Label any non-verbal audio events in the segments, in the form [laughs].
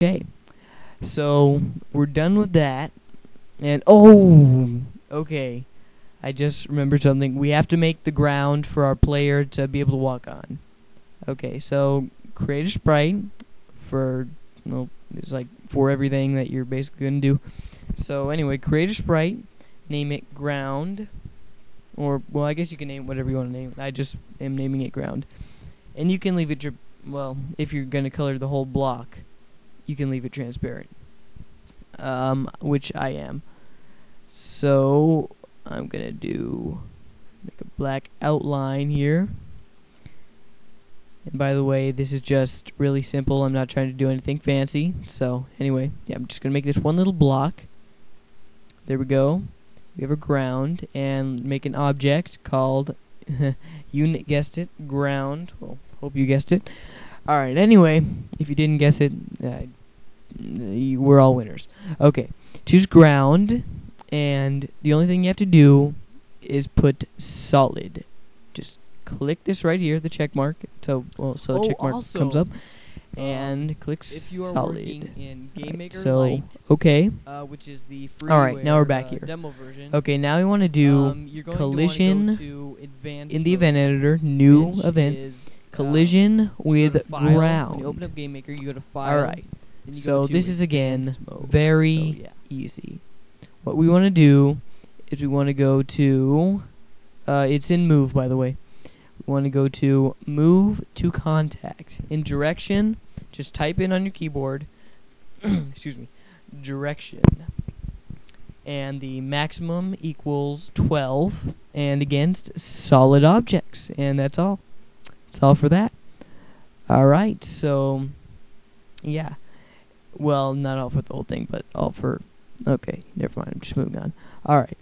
Okay, so we're done with that, and oh, okay, I just remembered something. We have to make the ground for our player to be able to walk on. Okay, so create a sprite for, well, it's like for everything that you're basically gonna do. So anyway, create a sprite, name it ground, or well, I guess you can name whatever you want to name it. I just am naming it ground, and you can leave it. Your, well, if you're gonna color the whole block you can leave it transparent. Um, which I am. So I'm gonna do make a black outline here. And by the way, this is just really simple. I'm not trying to do anything fancy. So anyway, yeah, I'm just gonna make this one little block. There we go. We have a ground and make an object called [laughs] you guessed it, ground. Well, hope you guessed it. Alright, anyway, if you didn't guess it, uh, we're all winners. Okay, choose ground, and the only thing you have to do is put solid. Just click this right here, the check mark. So, well, so the Oh, check mark also, comes up, and click If you are solid. working in Alright, GameMaker so Lite, okay, uh, which is the free All right, now we're back uh, here. demo version. okay. Now we want to do um, collision to, to in the event editor, new event, is, um, collision with ground. you open up GameMaker, you go to File. All right. So this is again very So, yeah. easy. What we want to do is we want to go to, uh, it's in move by the way. We want to go to move to contact. In direction, just type in on your keyboard, [coughs] excuse me, direction. And the maximum equals 12, and against solid objects. And that's all. That's all for that. Alright, so, yeah. Well, not all for the whole thing, but all for. Okay, never mind. I'm just moving on. All right.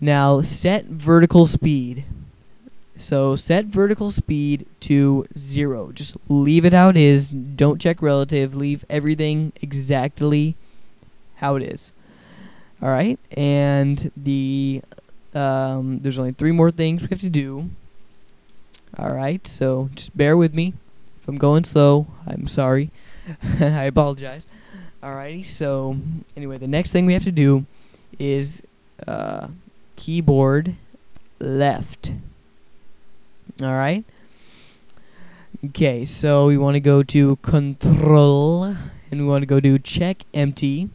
Now set vertical speed. So set vertical speed to zero. Just leave it how it is. Don't check relative. Leave everything exactly how it is. All right. And the um, there's only three more things we have to do. All right. So just bear with me. If I'm going slow, I'm sorry. [laughs] I apologize. Alrighty, so anyway, the next thing we have to do is uh, keyboard left. Alright? Okay, so we want to go to control, and we want to go to check empty,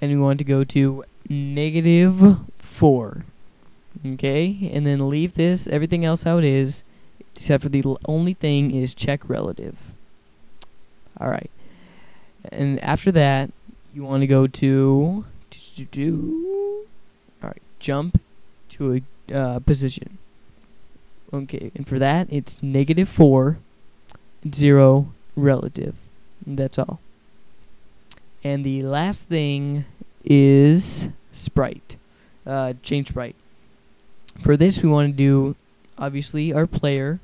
and we want to go to negative 4. Okay, and then leave this, everything else how it is, except for the only thing is check relative. Alright. And after that, you want to go to all right, jump to a uh, position. Okay, and for that, it's negative four, zero relative. That's all. And the last thing is sprite, uh, change sprite. For this, we want to do obviously our player,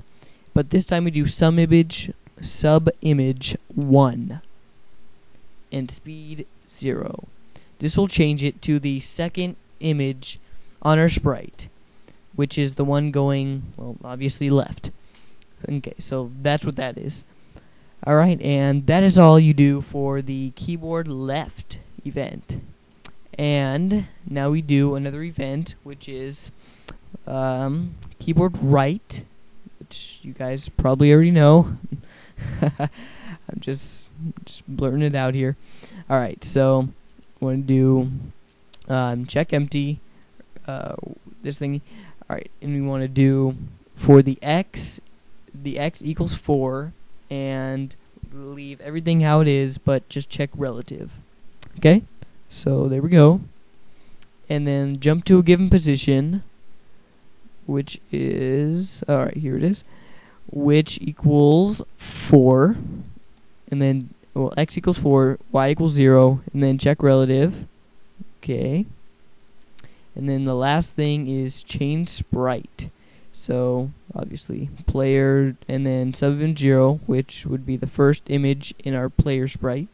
but this time we do sum image, sub image one and speed 0. This will change it to the second image on our sprite, which is the one going, well, obviously left. Okay, so that's what that is. Alright, and that is all you do for the keyboard left event. And now we do another event, which is um, keyboard right, which you guys probably already know. [laughs] I'm just just blurting it out here. All right, so want to do um, check empty. Uh, this thing. All right, and we want to do for the x, the x equals four, and leave everything how it is, but just check relative. Okay, so there we go. And then jump to a given position, which is all right. Here it is, which equals four and then well x equals 4 y equals 0 and then check relative. Okay. And then the last thing is change sprite. So obviously player and then sub 0 which would be the first image in our player sprite.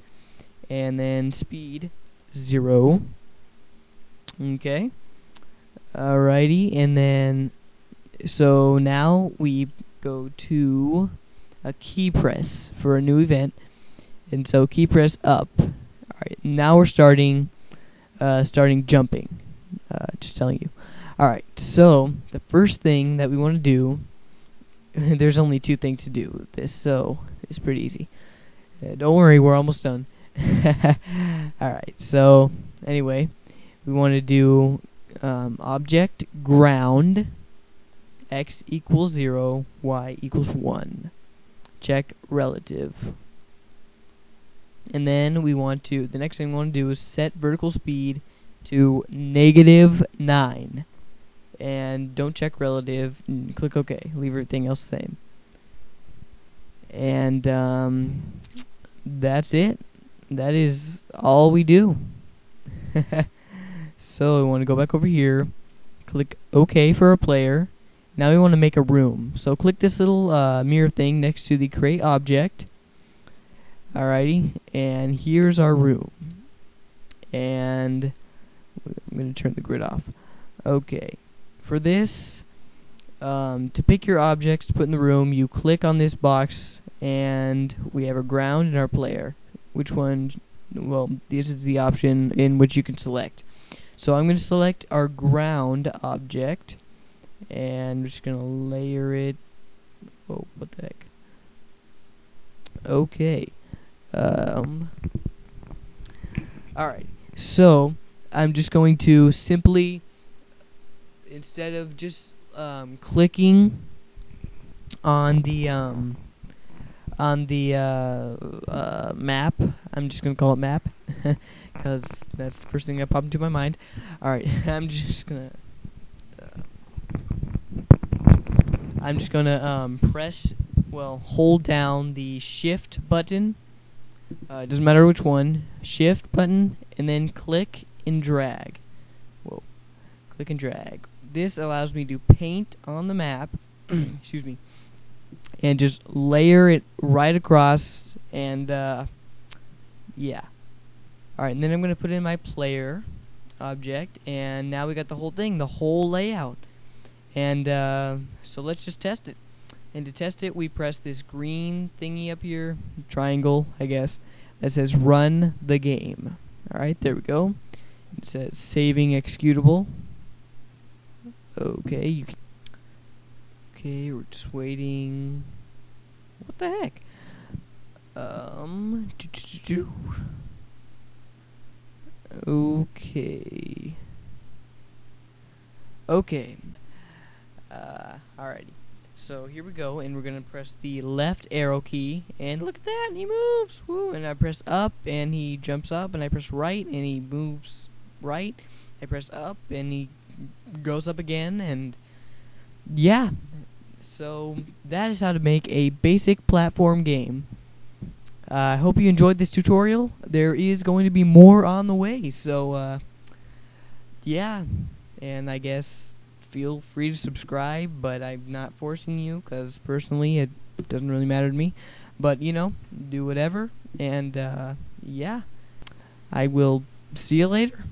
And then speed 0 okay. Alrighty and then so now we go to a key press for a new event and so key press up All right, now we're starting, uh, starting jumping. Uh, just telling you. All right, so the first thing that we want to do, [laughs] there's only two things to do with this, so it's pretty easy. Uh, don't worry, we're almost done. [laughs] All right, so anyway, we want to do um, object ground x equals 0, y equals 1. Check relative. And then we want to, the next thing we want to do is set vertical speed to negative 9. And don't check relative, click OK. Leave everything else the same. And um, that's it. That is all we do. [laughs] so we want to go back over here, click OK for a player. Now we want to make a room. So click this little uh, mirror thing next to the create object. Alrighty, and here's our room. And I'm going to turn the grid off. Okay, for this, um, to pick your objects to put in the room, you click on this box, and we have a ground and our player. Which one? Well, this is the option in which you can select. So I'm going to select our ground object, and I'm just going to layer it. Oh, what the heck? Okay. Um. All right. So I'm just going to simply, instead of just um, clicking on the um, on the uh, uh, map, I'm just gonna call it map [laughs] because that's the first thing that popped into my mind. All right, [laughs] I'm just gonna. Uh, I'm just gonna um, press, well, hold down the shift button. Uh, it doesn't matter which one. Shift button, and then click and drag. Whoa. Click and drag. This allows me to paint on the map. [clears throat] excuse me. And just layer it right across. And, uh, yeah. Alright, and then I'm going to put in my player object. And now we got the whole thing, the whole layout. And, uh, so let's just test it. And to test it, we press this green thingy up here, triangle, I guess, that says run the game. Alright, there we go. It says saving executable. Okay, you can Okay, we're just waiting. What the heck? Um Okay. Okay. Uh alrighty. So here we go, and we're gonna press the left arrow key, and look at that, he moves. Woo! And I press up, and he jumps up, and I press right, and he moves right. I press up, and he goes up again, and yeah. So that is how to make a basic platform game. Uh, I hope you enjoyed this tutorial. There is going to be more on the way, so uh, yeah. And I guess feel free to subscribe, but I'm not forcing you because personally it doesn't really matter to me. But you know, do whatever, and uh, yeah, I will see you later.